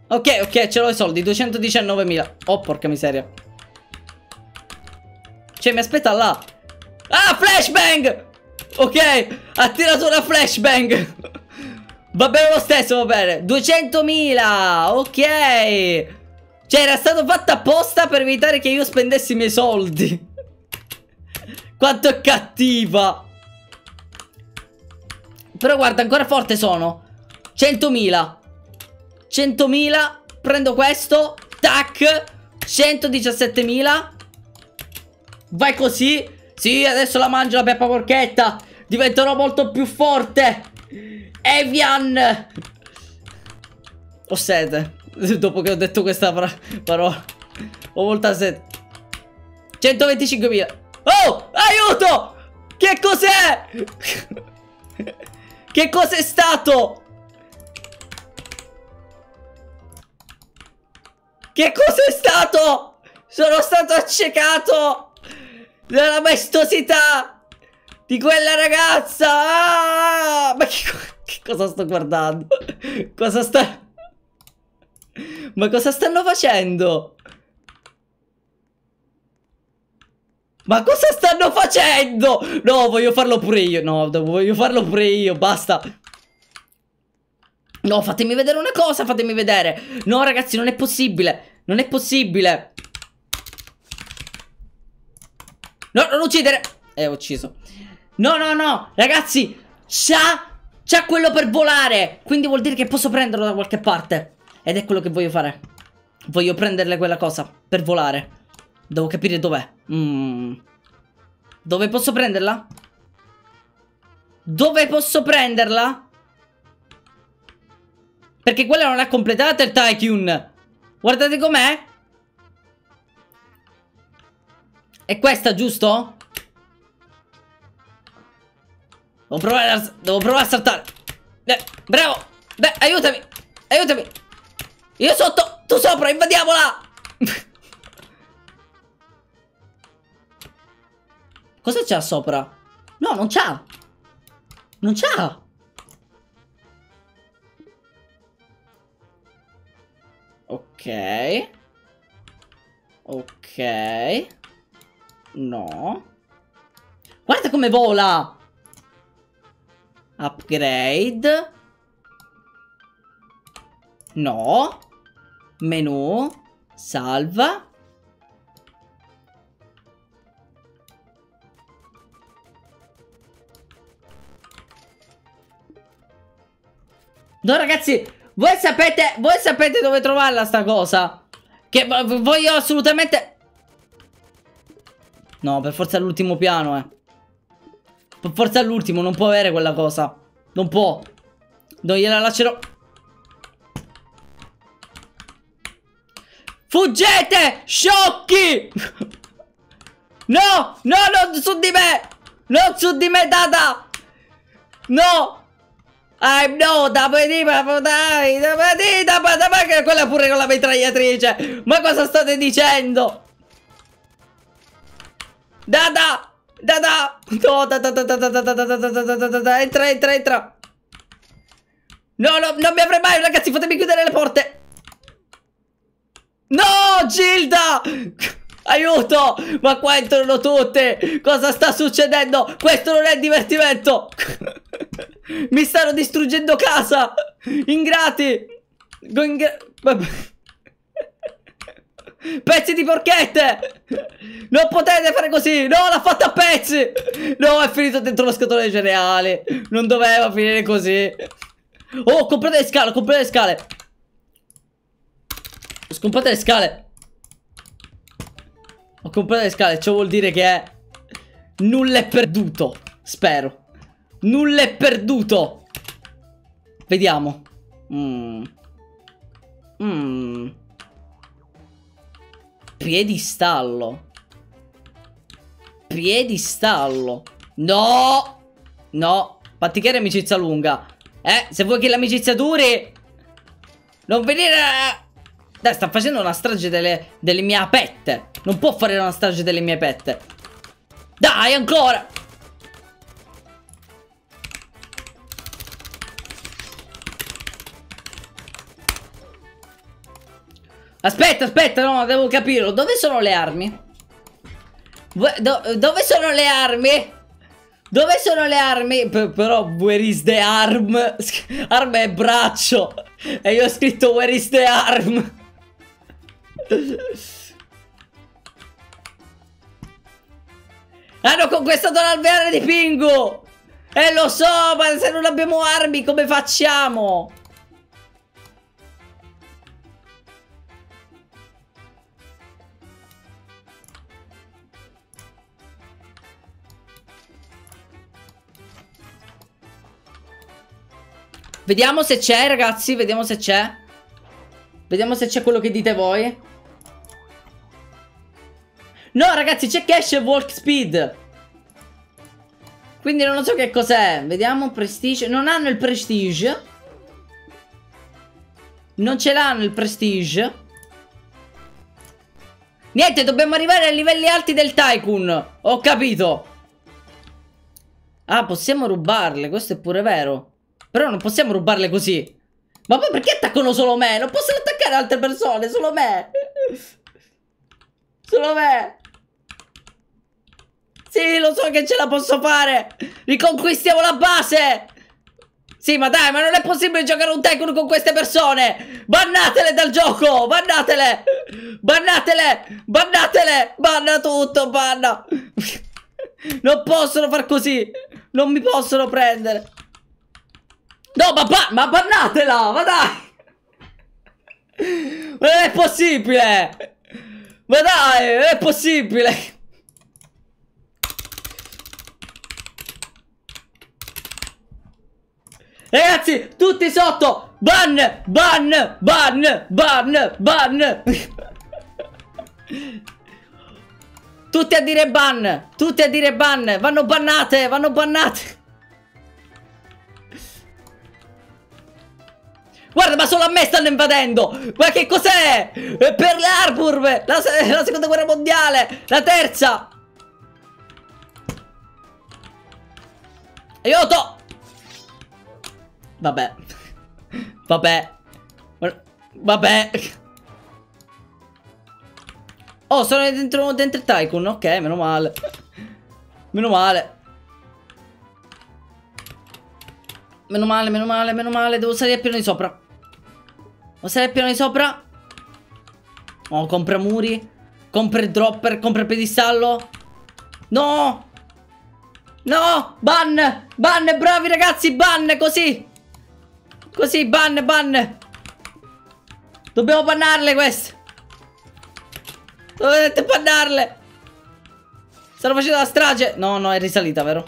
[SPEAKER 1] Ok, ok, ce l'ho i soldi, 219.000 Oh, porca miseria Cioè, mi aspetta là Ah, flashbang! Ok, ha tirato una flashbang Va bene lo stesso, va bene. 200.000 Ok. Cioè era stato fatto apposta per evitare che io spendessi i miei soldi. Quanto è cattiva. Però guarda ancora forte sono. 100.000 100.000 Prendo questo. Tac. 117.000 Vai così. Sì adesso la mangio la peppa porchetta. Diventerò molto più forte Evian! Ho sete. Dopo che ho detto questa parola. Ho molta sete. 125.000. Oh! Aiuto! Che cos'è? che cos'è stato? Che cos'è stato? Sono stato accecato dalla maestosità di quella ragazza. Ah! Ma che... Che cosa sto guardando? Cosa sta... Ma cosa stanno facendo? Ma cosa stanno facendo? No, voglio farlo pure io. No, voglio farlo pure io. Basta. No, fatemi vedere una cosa, fatemi vedere. No, ragazzi, non è possibile. Non è possibile. No, non uccidere. Eh, ho ucciso. No, no, no. Ragazzi, c'ha... C'ha quello per volare. Quindi vuol dire che posso prenderlo da qualche parte. Ed è quello che voglio fare. Voglio prenderle quella cosa per volare. Devo capire dov'è. Mm. Dove posso prenderla? Dove posso prenderla? Perché quella non è completata il Tycoon. Guardate com'è. È questa, giusto? Devo provare a, devo provare a saltare. Eh, bravo. Beh, aiutami. Aiutami. Io sotto, tu sopra, invadiamola. Cosa c'ha sopra? No, non c'ha. Non c'ha. Ok. Ok. No. Guarda come vola. Upgrade. No. Menu. Salva. No ragazzi, voi sapete, voi sapete dove trovarla sta cosa? Che voglio assolutamente... No, per forza all'ultimo piano, eh. Forza all'ultimo, non può avere quella cosa. Non può. Non gliela lascerò. Fuggete, sciocchi! No, no, non su di me! Non su di me, Dada! No! I'm no, da dai, da da quella pure con la mitragliatrice. Ma cosa state dicendo? Dada! Dada! No, da da da da da da da da da da da da entra, entra, entra. No, no, non mi avrei mai, ragazzi, fatemi chiudere le porte. No, Gilda! Aiuto! Ma qua entrano tutte! Cosa sta succedendo? Questo non è divertimento! Mi stanno distruggendo casa! Ingrati! Ingra Pezzi di porchette! Non potete fare così! No, l'ha fatta a pezzi! No, è finito dentro la scatola dei cereali! Non doveva finire così! Oh, comprate le scale, comprate le scale! Scomprate le scale! Ho comprato le scale, ciò vuol dire che. Nulla è perduto, spero. Nulla è perduto. Vediamo. Mmm. Mmm. Piedistallo. Piedistallo. No! No. Pattichiere amicizia lunga. Eh, se vuoi che l'amicizia duri... Non venire... Dai, sta facendo una strage delle, delle mie pette. Non può fare una strage delle mie pette. Dai, ancora! Aspetta, aspetta, no, devo capirlo. Dove sono le armi? Do dove sono le armi? Dove sono le armi? P però, where is the arm? Arma è braccio. E io ho scritto where is the arm? Hanno conquistato l'alveare di Pingu! E lo so, ma se non abbiamo armi come facciamo? Vediamo se c'è, ragazzi, vediamo se c'è. Vediamo se c'è quello che dite voi. No, ragazzi, c'è cash e walk speed. Quindi non so che cos'è. Vediamo prestige. Non hanno il prestige. Non ce l'hanno il prestige. Niente, dobbiamo arrivare ai livelli alti del Tycoon. Ho capito. Ah, possiamo rubarle. Questo è pure vero. Però non possiamo rubarle così. Ma poi perché attaccano solo me? Non possono attaccare altre persone, solo me. Solo me. Sì, lo so che ce la posso fare! Riconquistiamo la base! Sì, ma dai, ma non è possibile giocare un Tycoon con queste persone! Bannatele dal gioco! Bannatele! Bannatele! Bannatele! Banna tutto, banna! Non possono far così! Non mi possono prendere! No, ma, ba ma bannatela! Ma dai! Ma non è possibile! Ma dai, non è possibile! Ragazzi, tutti sotto! Ban! Ban! Ban! Ban! Ban! tutti a dire ban! Tutti a dire ban! Vanno bannate! Vanno bannate! Guarda, ma solo a me stanno invadendo! Ma che cos'è? Per l'Arbor! La, la seconda guerra mondiale! La terza! Aiuto! Vabbè. Vabbè. Vabbè. Oh, sono dentro, dentro il Tycoon. Ok, meno male. Meno male. Meno male, meno male, meno male. Devo salire piano di sopra. Devo salire piano di sopra. Oh, compra muri. Compra il dropper. Compra il pedistallo. No. No. Ban. Ban, bravi ragazzi. Ban, così. Così, ban, ban. Dobbiamo bannarle queste. Dovete bannarle. Stanno facendo la strage. No, no, è risalita, vero?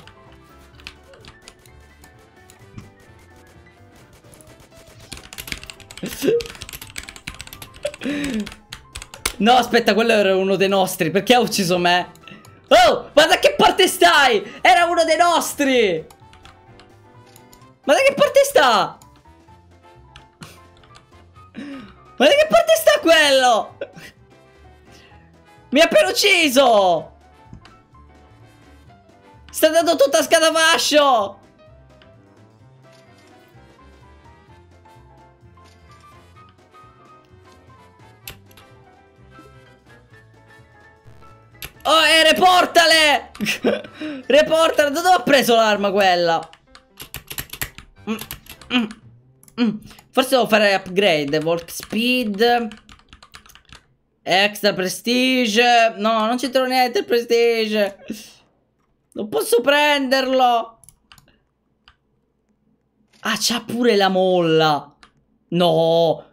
[SPEAKER 1] No, aspetta, quello era uno dei nostri. Perché ha ucciso me? Oh, ma da che parte stai? Era uno dei nostri. Ma da che parte sta? Ma da che parte sta quello? Mi ha appena ucciso! Sta dando tutta scatafascio! Oh, eh, reportale! reportale! Da dove ho preso l'arma quella? Mm, mm, mm. Forse devo fare upgrade. Work speed. Extra prestige. No, non trovo niente il prestige. Non posso prenderlo. Ah, c'ha pure la molla. No.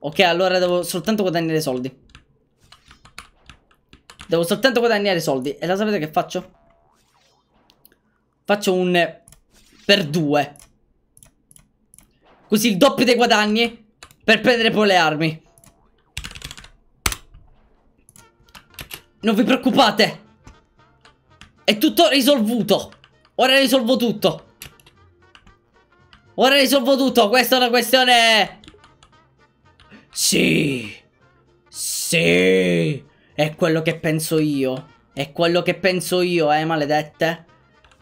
[SPEAKER 1] Ok, allora devo soltanto guadagnare soldi. Devo soltanto guadagnare soldi. E la sapete che faccio? Faccio un per due. Così il doppio dei guadagni per prendere poi le armi. Non vi preoccupate. È tutto risolvuto. Ora risolvo tutto. Ora risolvo tutto. Questa è una questione sì. Sì. È quello che penso io. È quello che penso io, eh, maledette.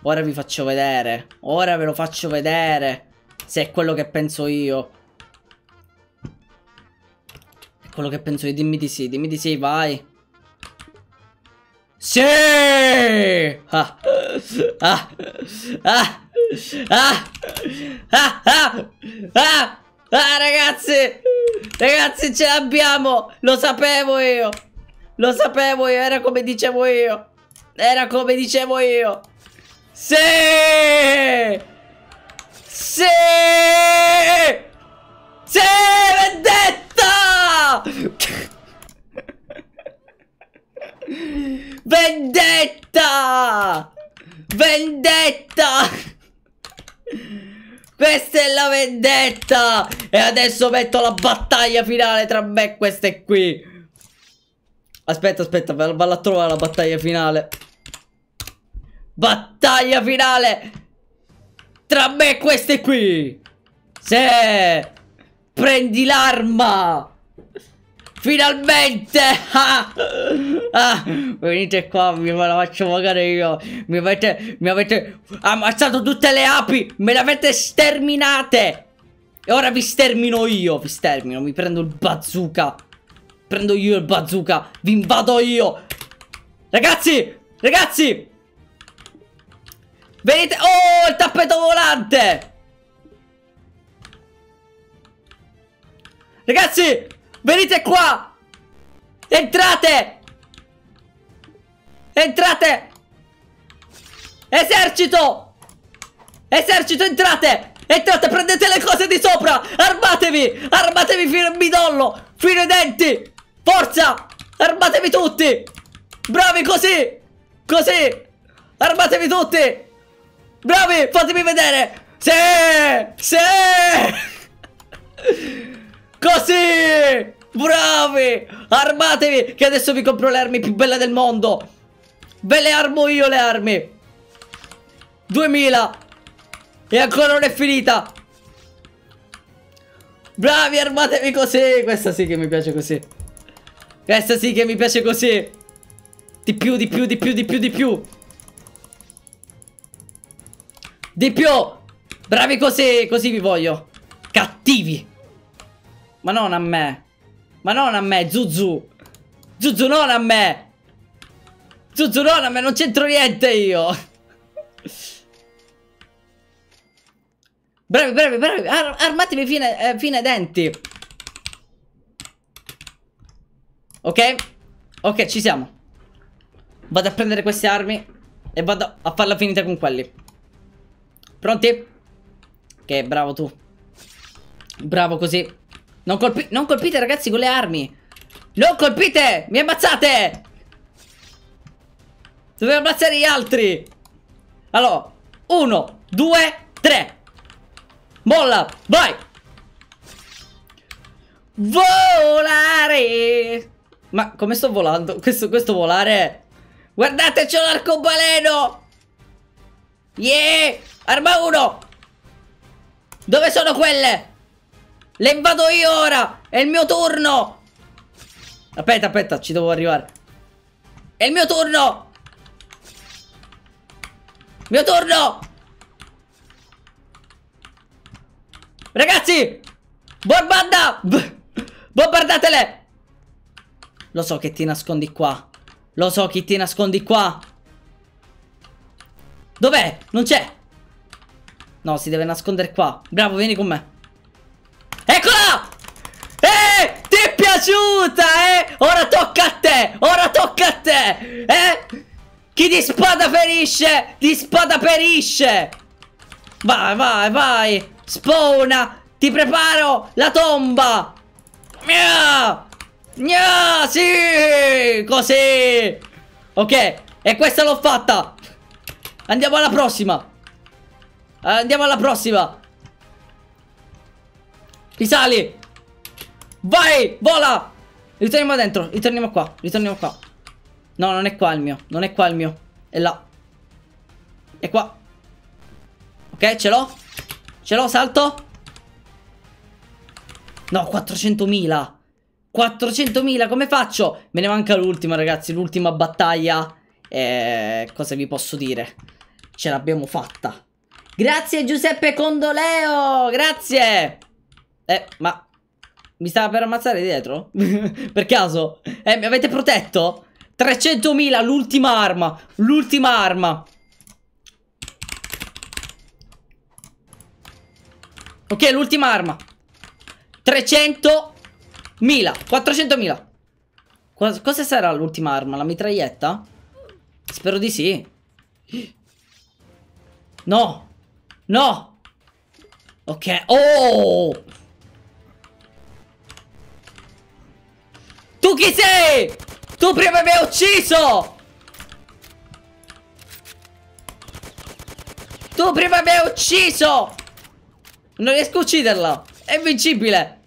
[SPEAKER 1] Ora vi faccio vedere. Ora ve lo faccio vedere. Se è quello che penso io. È quello che penso io. Dimmi di sì, dimmi di sì, vai. Sì! Ah! Ah! Ah! Ah! Ah! Ah! Ah! Ah, ragazzi! Ragazzi, ce l'abbiamo! Lo sapevo io! Lo sapevo io, era come dicevo io! Era come dicevo io! Sì! Sì! Sì! Vendetta! Vendetta! Vendetta! Questa è la vendetta! E adesso metto la battaglia finale tra me e queste qui. Aspetta, aspetta, vado a trovare la battaglia finale. Battaglia finale tra me e queste qui. Se prendi l'arma. Finalmente! Ah, ah, venite qua, mi la faccio pagare io. Mi avete, mi avete ammazzato tutte le api, me le avete sterminate. E ora vi stermino io, vi stermino, mi prendo il bazooka. Prendo io il bazooka, vi invado io. Ragazzi, ragazzi. Venite, oh, il tappeto volante. Ragazzi, Venite qua! Entrate! Entrate! Esercito! Esercito, entrate! Entrate, prendete le cose di sopra! Armatevi! Armatevi fino al midollo! Fino ai denti! Forza! Armatevi tutti! Bravi così! Così! Armatevi tutti! Bravi! Fatemi vedere! Sì! Sì! Così! Bravi! Armatevi! Che adesso vi compro le armi più belle del mondo! Ve le armo io le armi! 2000! E ancora non è finita! Bravi, armatevi così! Questa sì che mi piace così! Questa sì che mi piace così! Di più, di più, di più, di più, di più! Di più! Bravi così! Così vi voglio! Cattivi! Ma non a me! Ma non a me, Zuzu. Zuzu, non a me. Zuzu, non a me, non c'entro niente io. Bravi, bravi, bravi. Ar armatevi fine, eh, fine denti. Ok? Ok, ci siamo. Vado a prendere queste armi e vado a farla finita con quelli. Pronti? Ok, bravo tu. Bravo così. Non, colpi non colpite ragazzi con le armi. Non colpite! Mi ammazzate! Dovevo ammazzare gli altri. Allora Uno Due Tre. Molla Vai. Volare! Ma come sto volando? Questo, questo volare Guardate c'è un arcobaleno Yeah! Arma 1 Dove sono quelle? Le invado io ora! È il mio turno! Aspetta, aspetta, ci devo arrivare. È il mio turno! Mio turno! Ragazzi! Bombanda! Bombardatele! Lo so che ti nascondi qua. Lo so che ti nascondi qua. Dov'è? Non c'è. No, si deve nascondere qua. Bravo, vieni con me. Eccola! Eh! Ti è piaciuta, eh? Ora tocca a te! Ora tocca a te! Eh? Chi di spada ferisce, di spada perisce! Vai, vai, vai! Spawna! Ti preparo la tomba! Mia! Mia! Sì! Così! Ok, e questa l'ho fatta! Andiamo alla prossima! Andiamo alla prossima! Risali! Vai! Vola! Ritorniamo dentro, ritorniamo qua, ritorniamo qua. No, non è qua il mio, non è qua il mio. È là. È qua. Ok, ce l'ho? Ce l'ho, salto? No, 400.000. 400.000, come faccio? Me ne manca l'ultima, ragazzi, l'ultima battaglia. E cosa vi posso dire? Ce l'abbiamo fatta. Grazie Giuseppe Condoleo, grazie. Eh, ma... Mi stava per ammazzare dietro? per caso? Eh, mi avete protetto? 300.000, l'ultima arma. L'ultima arma. Ok, l'ultima arma. 300.000. 400.000. Cosa, sarà l'ultima arma? La mitraglietta? Spero di sì. No. No. Ok. Oh. Tu chi sei? Tu prima mi hai ucciso! Tu prima mi hai ucciso! Non riesco a ucciderla! È invincibile!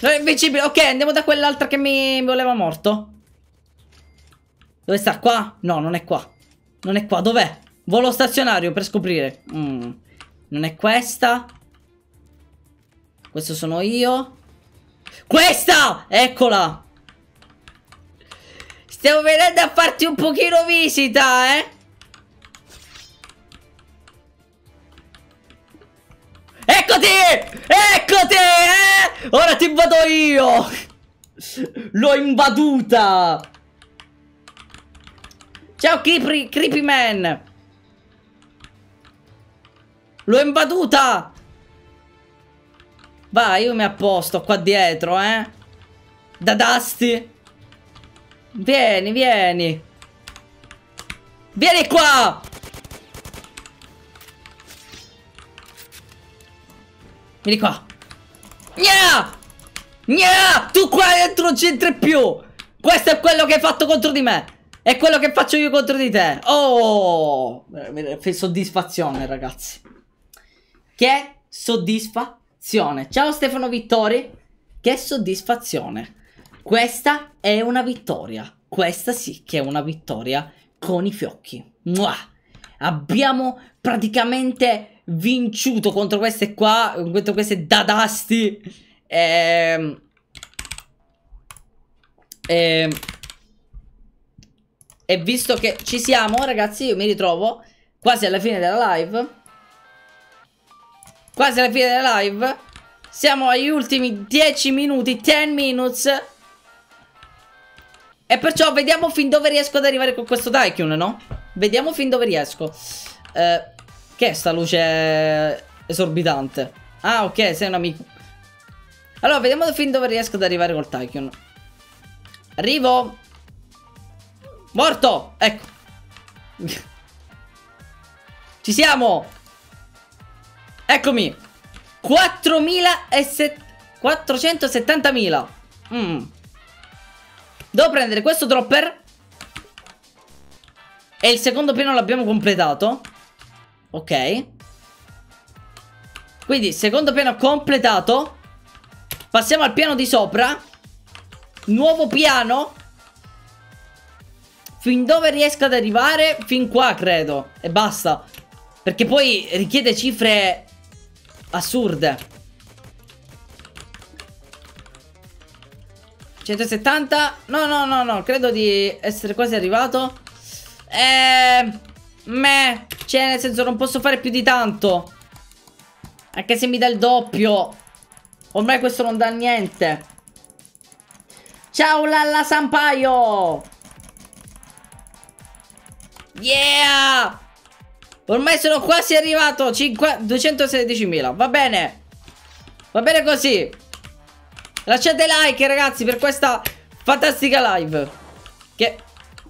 [SPEAKER 1] Non è invincibile! Ok, andiamo da quell'altra che mi voleva morto. Dove sta? Qua? No, non è qua. Non è qua. Dov'è? Volo stazionario per scoprire. Mm. Non è questa. Questo sono io. Questa! Eccola! Stiamo venendo a farti un pochino visita, eh? Eccoti! Eccoti, eh! Ora ti invado io! L'ho invaduta! Ciao Creepy, Creepy Man! L'ho invaduta! Vai, io mi apposto qua dietro, eh? Da Dusty! Vieni, vieni! Vieni qua! Vieni qua! Gna! Gna! Tu qua dentro non c'entri più! Questo è quello che hai fatto contro di me! È quello che faccio io contro di te! Oh! Soddisfazione, ragazzi. Che soddisfazione! Ciao Stefano Vittori! Che soddisfazione! Questa è una vittoria. Questa sì che è una vittoria con i fiocchi. Mua! Abbiamo praticamente vinciuto contro queste qua, contro queste dadasti. Ehm, ehm, e visto che ci siamo, ragazzi, io mi ritrovo quasi alla fine della live. Quasi alla fine della live. Siamo agli ultimi 10 minuti, 10 minutes. E perciò vediamo fin dove riesco ad arrivare con questo Tycoon, no? Vediamo fin dove riesco. Eh, che è sta luce esorbitante? Ah, ok, sei un amico. Allora, vediamo fin dove riesco ad arrivare col Tycoon. Arrivo. Morto! Ecco. Ci siamo. Eccomi. 470.000. Mm. Devo prendere questo dropper. E il secondo piano l'abbiamo completato. Ok. Quindi, secondo piano completato. Passiamo al piano di sopra. Nuovo piano. Fin dove riesco ad arrivare? Fin qua, credo. E basta. Perché poi richiede cifre assurde. 170? No, no, no, no. Credo di essere quasi arrivato. Ehm... Meh, cioè nel senso non posso fare più di tanto. Anche se mi dà il doppio. Ormai questo non dà niente. Ciao Lalla Sampaio. Yeah. Ormai sono quasi arrivato. 216.000. Va bene. Va bene così. Lasciate like ragazzi per questa fantastica live. Che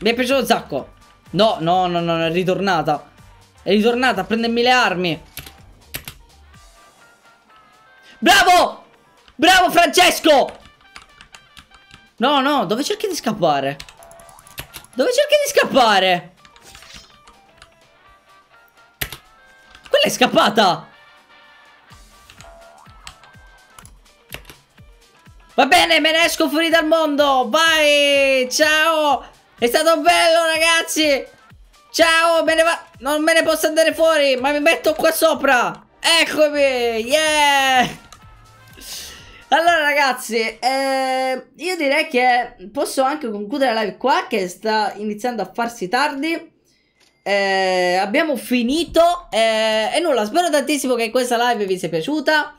[SPEAKER 1] mi è piaciuto un sacco. No, no, no, no, è ritornata. È ritornata a prendermi le armi. Bravo! Bravo Francesco! No, no, dove cerchi di scappare? Dove cerchi di scappare? Quella scappata! Va bene, me ne esco fuori dal mondo! Vai! Ciao! È stato bello ragazzi Ciao me ne va Non me ne posso andare fuori Ma mi metto qua sopra Eccomi Yeah Allora ragazzi eh, Io direi che Posso anche concludere la live qua Che sta iniziando a farsi tardi eh, Abbiamo finito eh, E nulla Spero tantissimo che questa live vi sia piaciuta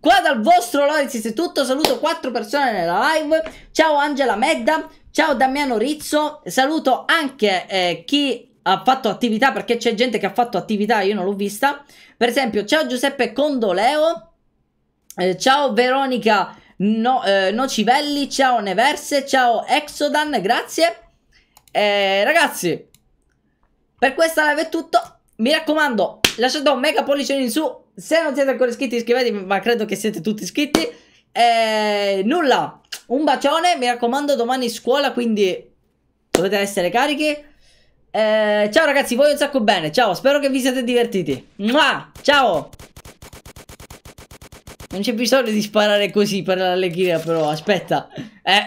[SPEAKER 1] Qua dal vostro Lorenzi è tutto, saluto quattro persone nella live. Ciao Angela Medda, ciao Damiano Rizzo, saluto anche eh, chi ha fatto attività perché c'è gente che ha fatto attività, io non l'ho vista. Per esempio, ciao Giuseppe Condoleo, eh, ciao Veronica no, eh, Nocivelli, ciao Neverse, ciao Exodan, grazie. Eh, ragazzi, per questa live è tutto. Mi raccomando, lasciate un mega pollice in su se non siete ancora iscritti iscrivetevi, ma credo che siete tutti iscritti. E nulla, un bacione, mi raccomando domani scuola, quindi dovete essere carichi. Eh, ciao ragazzi, voglio un sacco bene, ciao, spero che vi siate divertiti. Mua, ciao! Non c'è bisogno di sparare così per l'allegria però, aspetta. Eh.